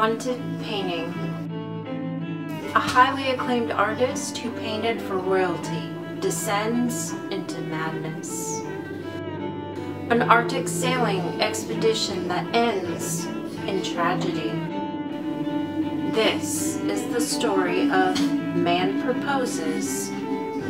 Haunted Painting. A highly acclaimed artist who painted for royalty descends into madness. An Arctic sailing expedition that ends in tragedy. This is the story of Man Proposes,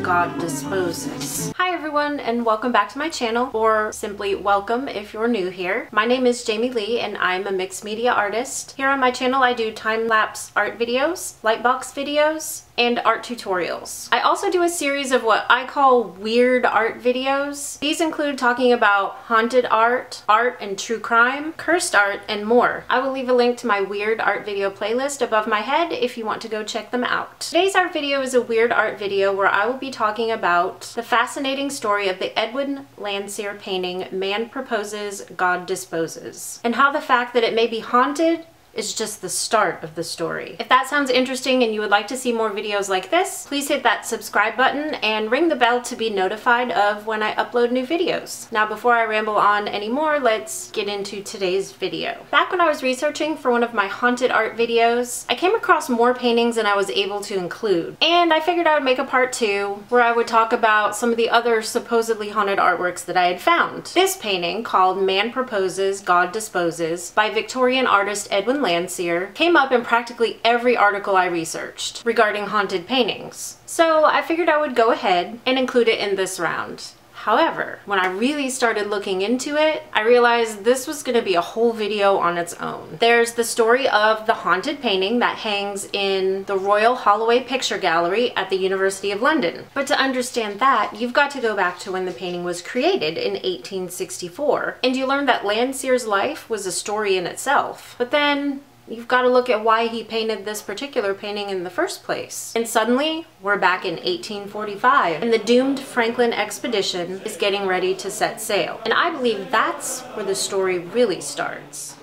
God Disposes. Everyone and welcome back to my channel or simply welcome if you're new here. My name is Jaime Leigh and I'm a mixed media artist. Here on my channel I do time-lapse art videos, lightbox videos, and art tutorials. I also do a series of what I call weird art videos. These include talking about haunted art, art and true crime, cursed art, and more. I will leave a link to my weird art video playlist above my head if you want to go check them out. Today's art video is a weird art video where I will be talking about the fascinating story of the Edwin Landseer painting Man Proposes, God Disposes, and how the fact that it may be haunted is just the start of the story. If that sounds interesting and you would like to see more videos like this, please hit that subscribe button and ring the bell to be notified of when I upload new videos. Now before I ramble on anymore, let's get into today's video. Back when I was researching for one of my haunted art videos, I came across more paintings than I was able to include. And I figured I would make a part two where I would talk about some of the other supposedly haunted artworks that I had found. This painting, called Man Proposes, God Disposes, by Victorian artist Edwin Landseer came up in practically every article I researched regarding haunted paintings. So I figured I would go ahead and include it in this round. However, when I really started looking into it, I realized this was going to be a whole video on its own. There's the story of the haunted painting that hangs in the Royal Holloway Picture Gallery at the University of London. But to understand that, you've got to go back to when the painting was created in 1864. And you learn that Landseer's life was a story in itself. But then you've got to look at why he painted this particular painting in the first place. And suddenly, we're back in 1845, and the doomed Franklin expedition is getting ready to set sail. And I believe that's where the story really starts.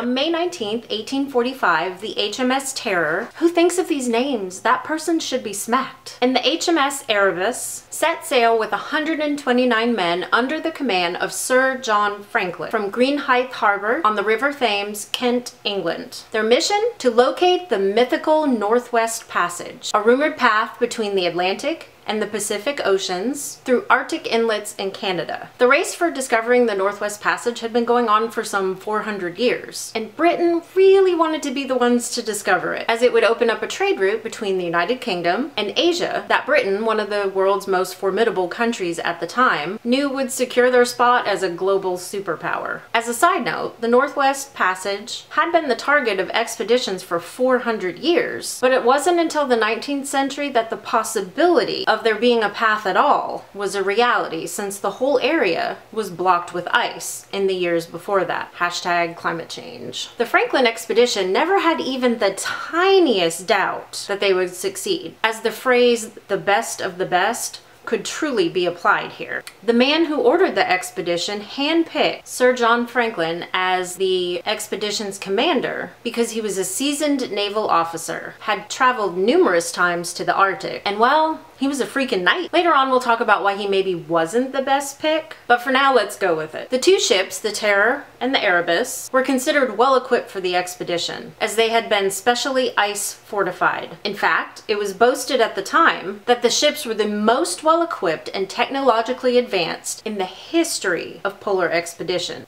On May 19, 1845, the HMS Terror, who thinks of these names, that person should be smacked. And the HMS Erebus set sail with 129 men under the command of Sir John Franklin from Greenhithe Harbor on the River Thames, Kent, England. Their mission? To locate the mythical Northwest Passage, a rumored path between the Atlantic and the Pacific Oceans through Arctic inlets in Canada. The race for discovering the Northwest Passage had been going on for some 400 years, and Britain really wanted to be the ones to discover it, as it would open up a trade route between the United Kingdom and Asia that Britain, one of the world's most formidable countries at the time, knew would secure their spot as a global superpower. As a side note, the Northwest Passage had been the target of expeditions for 400 years, but it wasn't until the 19th century that the possibility of of there being a path at all was a reality since the whole area was blocked with ice in the years before that. Hashtag climate change. The Franklin expedition never had even the tiniest doubt that they would succeed, as the phrase, the best of the best, could truly be applied here. The man who ordered the expedition handpicked Sir John Franklin as the expedition's commander because he was a seasoned naval officer, had traveled numerous times to the Arctic, and well, he was a freaking knight. Later on, we'll talk about why he maybe wasn't the best pick, but for now, let's go with it. The two ships, the Terror and the Erebus, were considered well equipped for the expedition, as they had been specially ice fortified. In fact, it was boasted at the time that the ships were the most well equipped and technologically advanced in the history of polar expedition.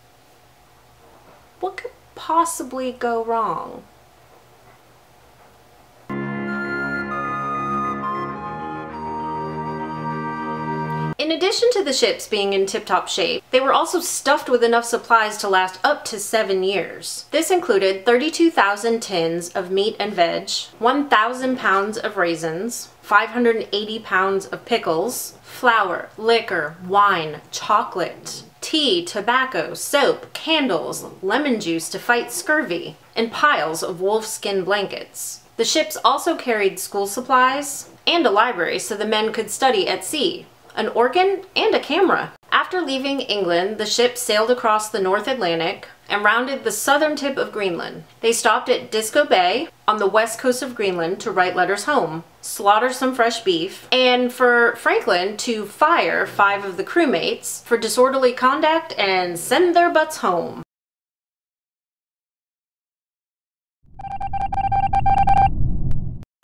What could possibly go wrong? In addition to the ships being in tip-top shape, they were also stuffed with enough supplies to last up to seven years. This included 32,000 tins of meat and veg, 1,000 pounds of raisins, 580 pounds of pickles, flour, liquor, wine, chocolate, tea, tobacco, soap, candles, lemon juice to fight scurvy, and piles of wolfskin blankets. The ships also carried school supplies and a library so the men could study at sea, an organ, and a camera. After leaving England, the ship sailed across the North Atlantic and rounded the southern tip of Greenland. They stopped at Disko Bay on the west coast of Greenland to write letters home, slaughter some fresh beef, and for Franklin to fire five of the crewmates for disorderly conduct and send their butts home.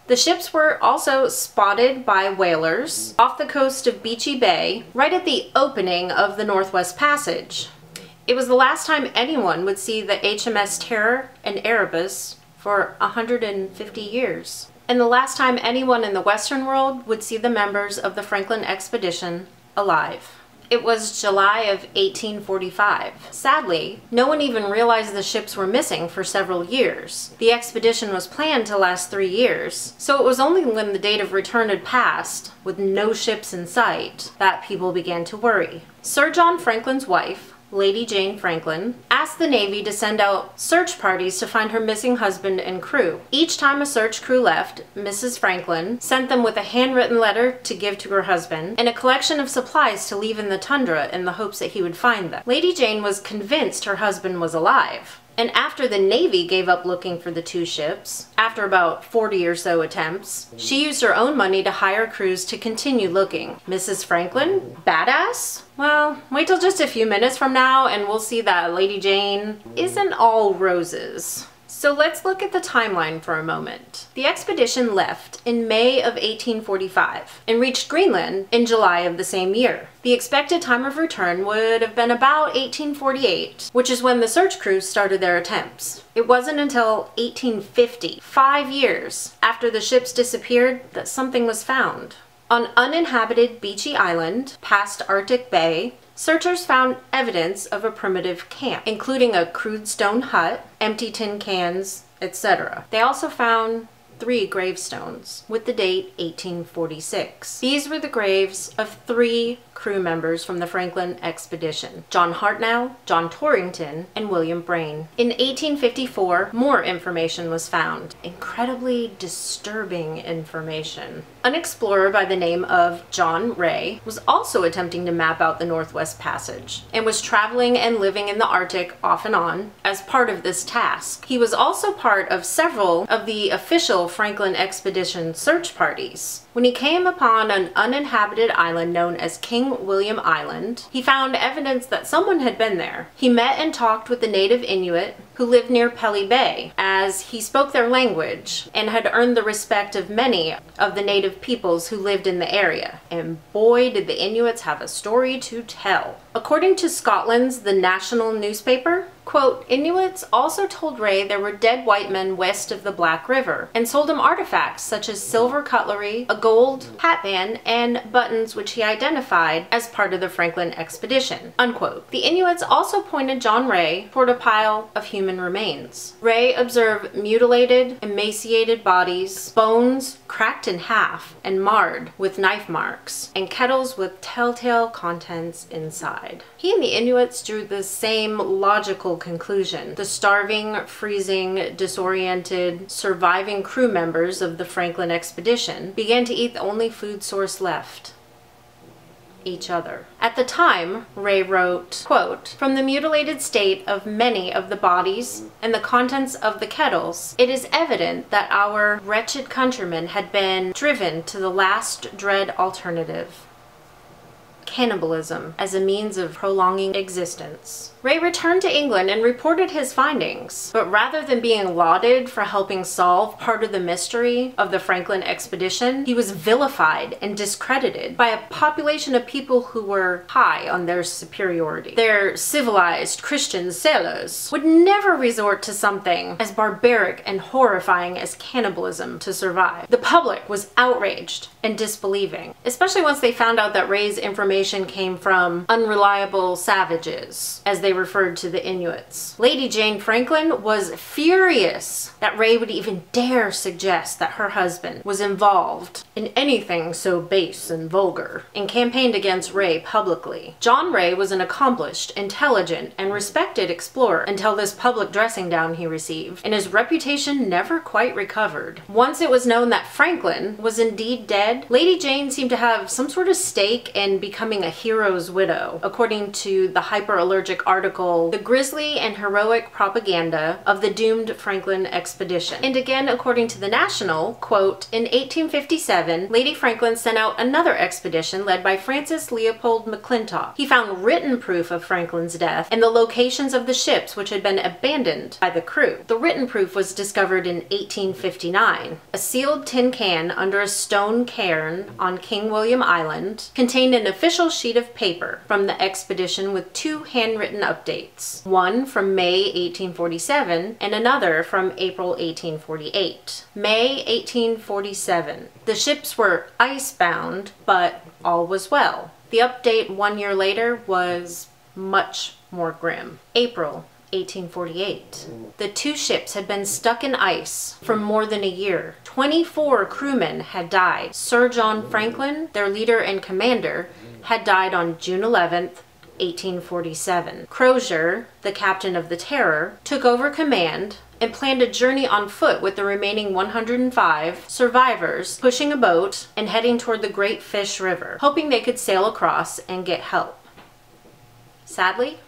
The ships were also spotted by whalers off the coast of Beachy Bay, right at the opening of the Northwest Passage. It was the last time anyone would see the HMS Terror and Erebus for 150 years, and the last time anyone in the Western world would see the members of the Franklin expedition alive. It was July of 1845. Sadly, no one even realized the ships were missing for several years. The expedition was planned to last three years, so it was only when the date of return had passed, with no ships in sight, that people began to worry. Sir John Franklin's wife, Lady Jane Franklin, asked the Navy to send out search parties to find her missing husband and crew. Each time a search crew left, Mrs. Franklin sent them with a handwritten letter to give to her husband and a collection of supplies to leave in the tundra in the hopes that he would find them. Lady Jane was convinced her husband was alive. And after the Navy gave up looking for the two ships, after about 40 or so attempts, she used her own money to hire crews to continue looking. Mrs. Franklin? Badass? Well, wait till just a few minutes from now and we'll see that Lady Jane isn't all roses. So let's look at the timeline for a moment. The expedition left in May of 1845 and reached Greenland in July of the same year. The expected time of return would have been about 1848, which is when the search crews started their attempts. It wasn't until 1850, five years after the ships disappeared, that something was found. On uninhabited Beechey Island, past Arctic Bay, Searchers found evidence of a primitive camp, including a crude stone hut, empty tin cans, etc. They also found three gravestones with the date 1846. These were the graves of three crew members from the Franklin expedition, John Hartnell, John Torrington, and William Braine. In 1854, more information was found. Incredibly disturbing information. An explorer by the name of John Rae was also attempting to map out the Northwest Passage and was traveling and living in the Arctic off and on as part of this task. He was also part of several of the official Franklin expedition search parties. When he came upon an uninhabited island known as King William Island, he found evidence that someone had been there. He met and talked with the native Inuit who lived near Pelly Bay, as he spoke their language and had earned the respect of many of the native peoples who lived in the area. And boy, did the Inuits have a story to tell. According to Scotland's The National newspaper, quote, Inuits also told Rae there were dead white men west of the Black River and sold him artifacts such as silver cutlery, a gold hatband, and buttons which he identified as part of the Franklin expedition, unquote. The Inuits also pointed John Rae toward a pile of human remains. Rae observed mutilated, emaciated bodies, bones cracked in half and marred with knife marks, and kettles with telltale contents inside. He and the Inuits drew the same logical conclusion. The starving, freezing, disoriented, surviving crew members of the Franklin expedition began to eat the only food source left, each other. At the time, Rae wrote, quote, From the mutilated state of many of the bodies and the contents of the kettles, it is evident that our wretched countrymen had been driven to the last dread alternative cannibalism as a means of prolonging existence. Rae returned to England and reported his findings, but rather than being lauded for helping solve part of the mystery of the Franklin expedition, he was vilified and discredited by a population of people who were high on their superiority. Their civilized Christian sailors would never resort to something as barbaric and horrifying as cannibalism to survive. The public was outraged and disbelieving, especially once they found out that Rae's information came from unreliable savages, as they referred to the Inuits. Lady Jane Franklin was furious that Rae would even dare suggest that her husband was involved in anything so base and vulgar, and campaigned against Rae publicly. John Rae was an accomplished, intelligent, and respected explorer until this public dressing down he received, and his reputation never quite recovered. Once it was known that Franklin was indeed dead, Lady Jane seemed to have some sort of stake in becoming becoming a hero's widow, according to the hyperallergic article, The Grisly and Heroic Propaganda of the Doomed Franklin Expedition. And again, according to the National, quote, in 1857, Lady Franklin sent out another expedition led by Francis Leopold McClintock. He found written proof of Franklin's death and the locations of the ships which had been abandoned by the crew. The written proof was discovered in 1859. A sealed tin can under a stone cairn on King William Island contained an official sheet of paper from the expedition with two handwritten updates, one from May 1847 and another from April 1848. May 1847. The ships were icebound, but all was well. The update one year later was much more grim. April 1848. The two ships had been stuck in ice for more than a year. 24 crewmen had died. Sir John Franklin, their leader and commander, had died on June 11th, 1847. Crozier, the captain of the Terror, took over command and planned a journey on foot with the remaining 105 survivors, pushing a boat and heading toward the Great Fish River, hoping they could sail across and get help. Sadly,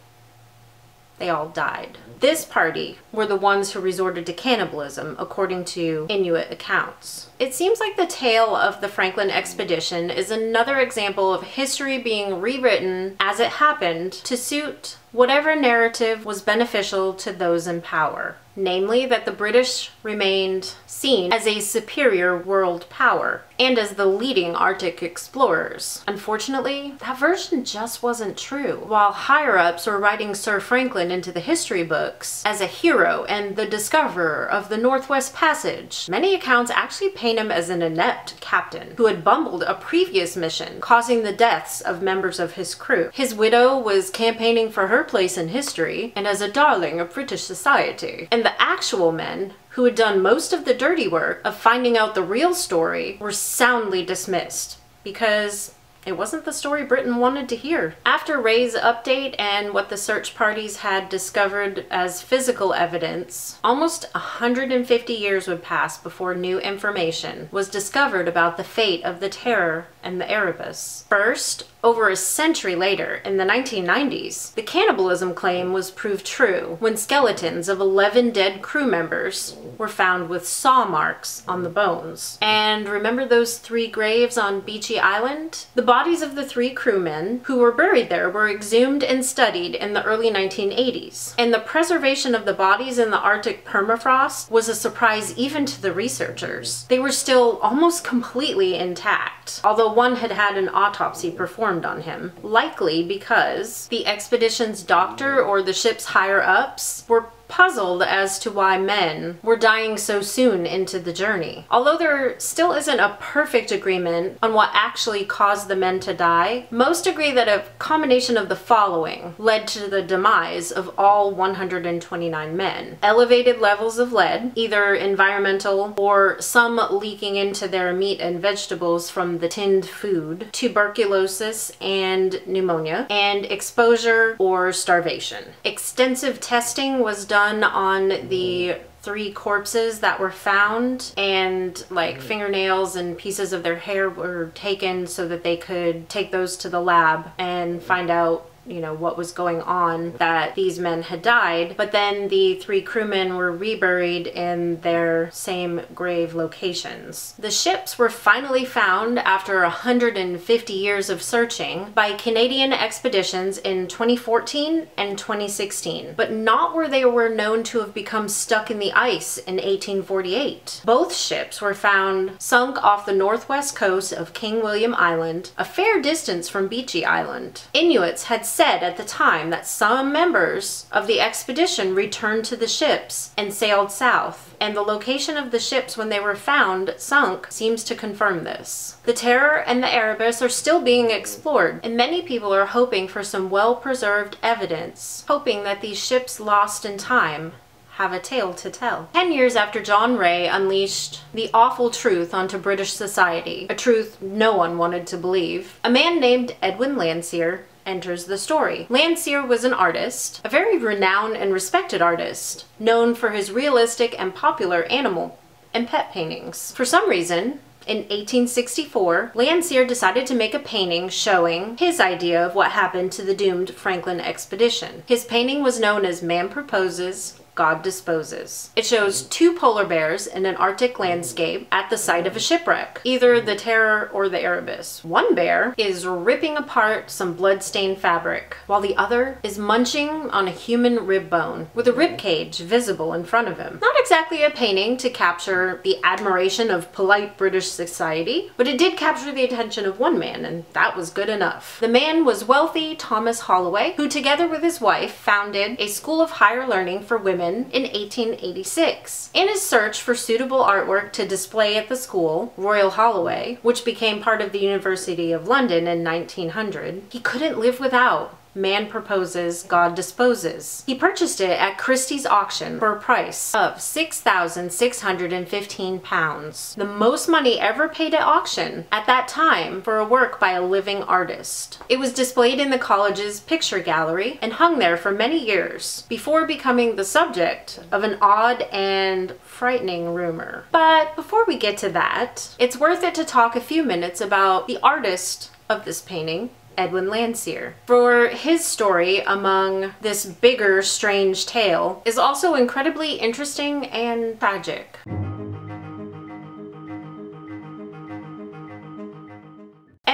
they all died. This party were the ones who resorted to cannibalism, according to Inuit accounts. It seems like the tale of the Franklin expedition is another example of history being rewritten as it happened to suit whatever narrative was beneficial to those in power namely that the British remained seen as a superior world power and as the leading Arctic explorers. Unfortunately, that version just wasn't true. While higher-ups were writing Sir Franklin into the history books as a hero and the discoverer of the Northwest Passage, many accounts actually paint him as an inept captain who had bumbled a previous mission, causing the deaths of members of his crew. His widow was campaigning for her place in history and as a darling of British society. And the actual men who had done most of the dirty work of finding out the real story were soundly dismissed because it wasn't the story Britain wanted to hear. After Rae's update and what the search parties had discovered as physical evidence, almost 150 years would pass before new information was discovered about the fate of the Terror and the Erebus. First, over a century later, in the 1990s, the cannibalism claim was proved true when skeletons of 11 dead crew members were found with saw marks on the bones. And remember those three graves on Beechey Island? The bodies of the three crewmen who were buried there were exhumed and studied in the early 1980s. And the preservation of the bodies in the Arctic permafrost was a surprise even to the researchers. They were still almost completely intact, although one had had an autopsy performed on him, likely because the expedition's doctor or the ship's higher ups were puzzled as to why men were dying so soon into the journey. Although there still isn't a perfect agreement on what actually caused the men to die, most agree that a combination of the following led to the demise of all 129 men. Elevated levels of lead, either environmental or some leaking into their meat and vegetables from the tinned food, tuberculosis and pneumonia, and exposure or starvation. Extensive testing was done done on the three corpses that were found and like mm. fingernails and pieces of their hair were taken so that they could take those to the lab and find out you know, what was going on that these men had died. But then the three crewmen were reburied in their same grave locations. The ships were finally found after 150 years of searching by Canadian expeditions in 2014 and 2016, but not where they were known to have become stuck in the ice in 1848. Both ships were found sunk off the northwest coast of King William Island, a fair distance from Beechey Island. Inuits had said at the time that some members of the expedition returned to the ships and sailed south, and the location of the ships when they were found sunk seems to confirm this. The Terror and the Erebus are still being explored, and many people are hoping for some well-preserved evidence, hoping that these ships lost in time have a tale to tell. Ten years after John Rae unleashed the awful truth onto British society, a truth no one wanted to believe, a man named Edwin Landseer enters the story. Landseer was an artist, a very renowned and respected artist, known for his realistic and popular animal and pet paintings. For some reason, In 1864, Landseer decided to make a painting showing his idea of what happened to the doomed Franklin expedition. His painting was known as Man Proposes, God disposes. It shows two polar bears in an Arctic landscape at the site of a shipwreck, either the Terror or the Erebus. One bear is ripping apart some blood-stained fabric, while the other is munching on a human rib bone, with a rib cage visible in front of him. Not exactly a painting to capture the admiration of polite British society, but it did capture the attention of one man, and that was good enough. The man was wealthy Thomas Holloway, who together with his wife founded a school of higher learning for women in 1886. In his search for suitable artwork to display at the school, Royal Holloway, which became part of the University of London in 1900, he couldn't live without Man proposes, God disposes. He purchased it at Christie's auction for a price of £6,615, the most money ever paid at auction at that time for a work by a living artist. It was displayed in the college's picture gallery and hung there for many years before becoming the subject of an odd and frightening rumor. But before we get to that, it's worth it to talk a few minutes about the artist of this painting, Edwin Landseer. For his story among this bigger strange tale is also incredibly interesting and tragic.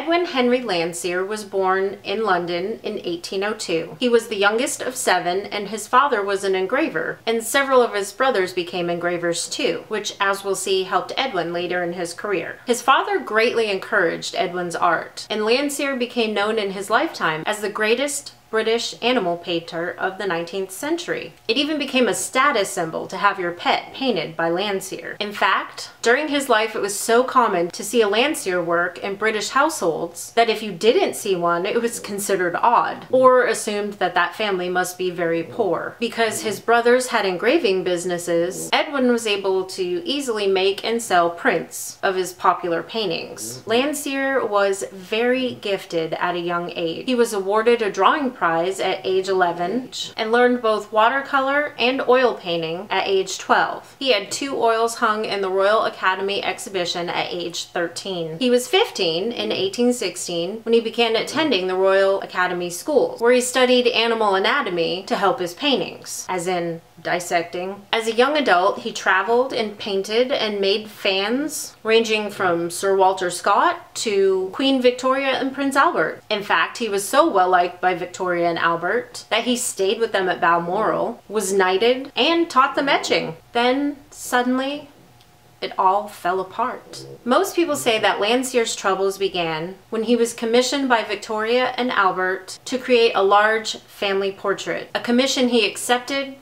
Edwin Henry Landseer was born in London in 1802. He was the youngest of seven and his father was an engraver, and several of his brothers became engravers too, which as we'll see helped Edwin later in his career. His father greatly encouraged Edwin's art, and Landseer became known in his lifetime as the greatest British animal painter of the 19th century. It even became a status symbol to have your pet painted by Landseer. In fact, during his life it was so common to see a Landseer work in British households that if you didn't see one, it was considered odd, or assumed that that family must be very poor. Because his brothers had engraving businesses, Edwin was able to easily make and sell prints of his popular paintings. Landseer was very gifted at a young age. He was awarded a drawing prize at age 11 and learned both watercolor and oil painting at age 12. He had two oils hung in the Royal Academy exhibition at age 13. He was 15 in 1816 when he began attending the Royal Academy School, where he studied animal anatomy to help his paintings, as in dissecting. As a young adult, he traveled and painted and made fans ranging from Sir Walter Scott to Queen Victoria and Prince Albert. In fact, he was so well liked by Victoria and Albert that he stayed with them at Balmoral, was knighted, and taught them etching. Then, suddenly, it all fell apart. Most people say that Landseer's troubles began when he was commissioned by Victoria and Albert to create a large family portrait, a commission he accepted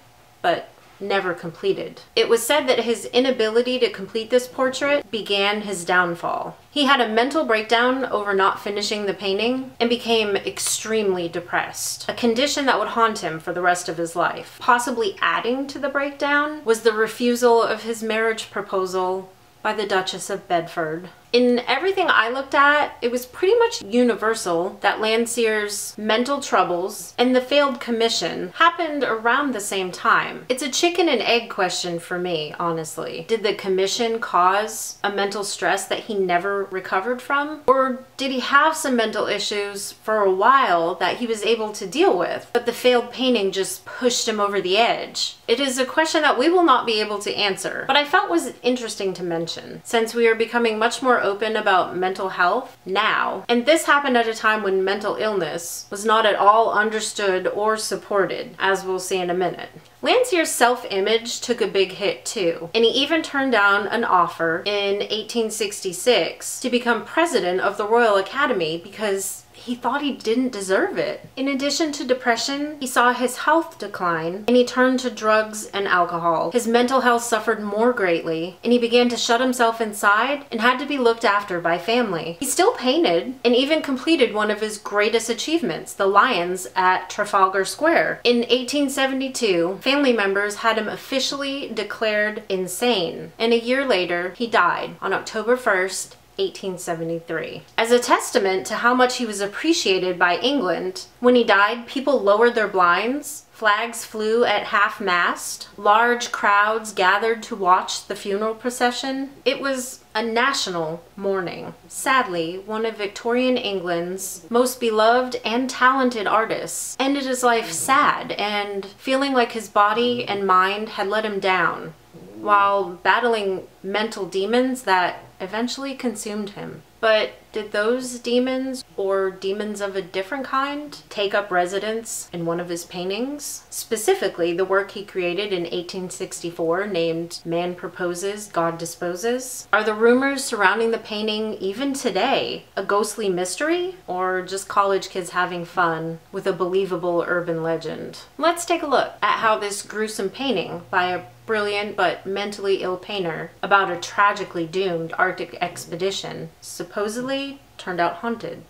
but never completed. It was said that his inability to complete this portrait began his downfall. He had a mental breakdown over not finishing the painting and became extremely depressed, a condition that would haunt him for the rest of his life. Possibly adding to the breakdown was the refusal of his marriage proposal by the Duchess of Bedford. In everything I looked at, it was pretty much universal that Landseer's mental troubles and the failed commission happened around the same time. It's a chicken and egg question for me, honestly. Did the commission cause a mental stress that he never recovered from? Or did he have some mental issues for a while that he was able to deal with, but the failed painting just pushed him over the edge? It is a question that we will not be able to answer, but I felt was interesting to mention, since we are becoming much more open about mental health now. And this happened at a time when mental illness was not at all understood or supported, as we'll see in a minute. Landseer's self-image took a big hit too, and he even turned down an offer in 1866 to become president of the Royal Academy because he thought he didn't deserve it. In addition to depression, he saw his health decline and he turned to drugs and alcohol. His mental health suffered more greatly and he began to shut himself inside and had to be looked after by family. He still painted and even completed one of his greatest achievements, the lions at Trafalgar Square. In 1872, family members had him officially declared insane and a year later he died on October 1st, 1873. As a testament to how much he was appreciated by England, when he died, people lowered their blinds Flags flew at half-mast. Large crowds gathered to watch the funeral procession. It was a national mourning. Sadly, one of Victorian England's most beloved and talented artists ended his life sad and feeling like his body and mind had let him down while battling mental demons that eventually consumed him. But did those demons, or demons of a different kind, take up residence in one of his paintings? Specifically, the work he created in 1864 named Man Proposes, God Disposes? Are the rumors surrounding the painting even today a ghostly mystery, or just college kids having fun with a believable urban legend? Let's take a look at how this gruesome painting by a brilliant but mentally ill painter about a tragically doomed Arctic expedition supposedly turned out haunted.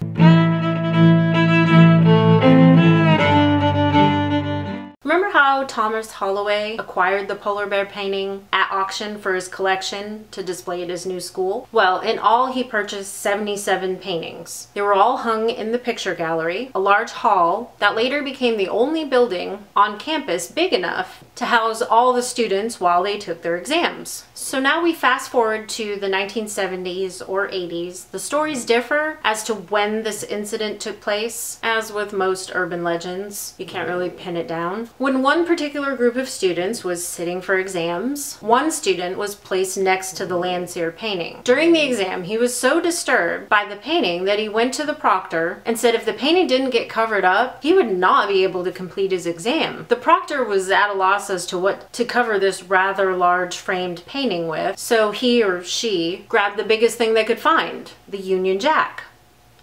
Remember how Thomas Holloway acquired the polar bear painting at auction for his collection to display at his new school? Well, in all he purchased 77 paintings. They were all hung in the picture gallery, a large hall that later became the only building on campus big enough to house all the students while they took their exams. So now we fast forward to the 1970s or 80s. The stories differ as to when this incident took place. As with most urban legends, you can't really pin it down. When one particular group of students was sitting for exams, one student was placed next to the Landseer painting. During the exam, he was so disturbed by the painting that he went to the proctor and said if the painting didn't get covered up, he would not be able to complete his exam. The proctor was at a loss as to what to cover this rather large framed painting with, so he or she grabbed the biggest thing they could find, the Union Jack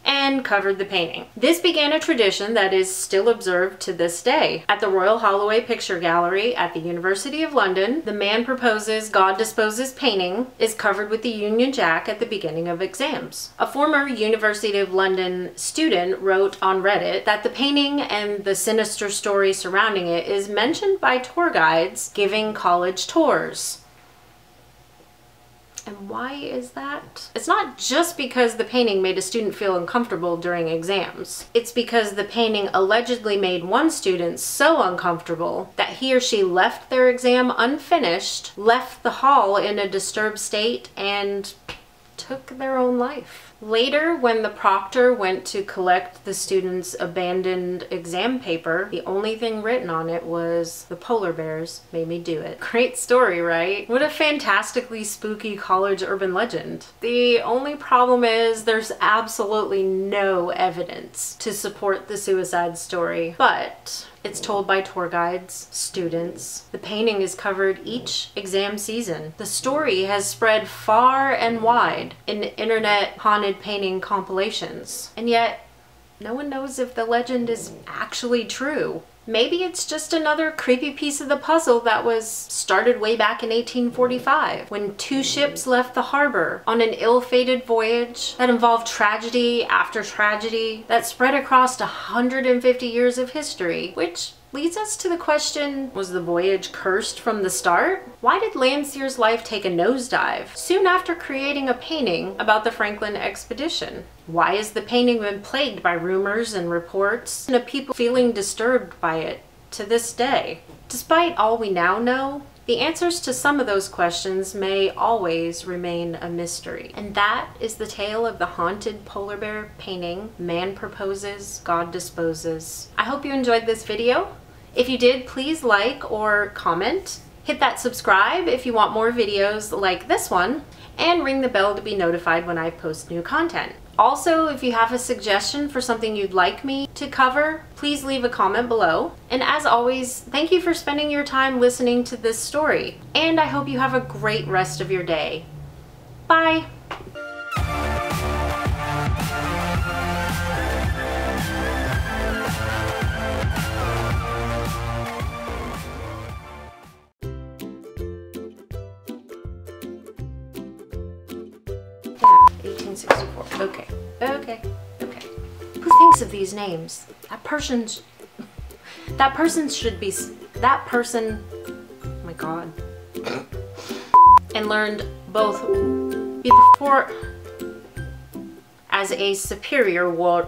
and covered the painting. This began a tradition that is still observed to this day. At the Royal Holloway Picture Gallery at the University of London, the Man Proposes, God Disposes painting is covered with the Union Jack at the beginning of exams. A former University of London student wrote on Reddit that the painting and the sinister story surrounding it is mentioned by tour guides giving college tours. And why is that? It's not just because the painting made a student feel uncomfortable during exams. It's because the painting allegedly made one student so uncomfortable that he or she left their exam unfinished, left the hall in a disturbed state, and took their own life. Later, when the proctor went to collect the student's abandoned exam paper, the only thing written on it was, the polar bears made me do it. Great story, right? What a fantastically spooky college urban legend. The only problem is there's absolutely no evidence to support the suicide story, but it's told by tour guides, students. The painting is covered each exam season. The story has spread far and wide in internet haunted painting compilations. And yet, no one knows if the legend is actually true. Maybe it's just another creepy piece of the puzzle that was started way back in 1845 when two ships left the harbor on an ill-fated voyage that involved tragedy after tragedy that spread across 150 years of history, which leads us to the question, was the voyage cursed from the start? Why did Landseer's life take a nosedive soon after creating a painting about the Franklin expedition? Why has the painting been plagued by rumors and reports and of people feeling disturbed by it to this day? Despite all we now know, the answers to some of those questions may always remain a mystery. And that is the tale of the haunted polar bear painting, Man Proposes, God Disposes. I hope you enjoyed this video. If you did, please like or comment. Hit that subscribe if you want more videos like this one, and ring the bell to be notified when I post new content. Also, if you have a suggestion for something you'd like me to cover, please leave a comment below. And as always, thank you for spending your time listening to this story. And I hope you have a great rest of your day. Bye! These names? That person's... That person should be... That person... Oh my god. and learned both before... As a superior war...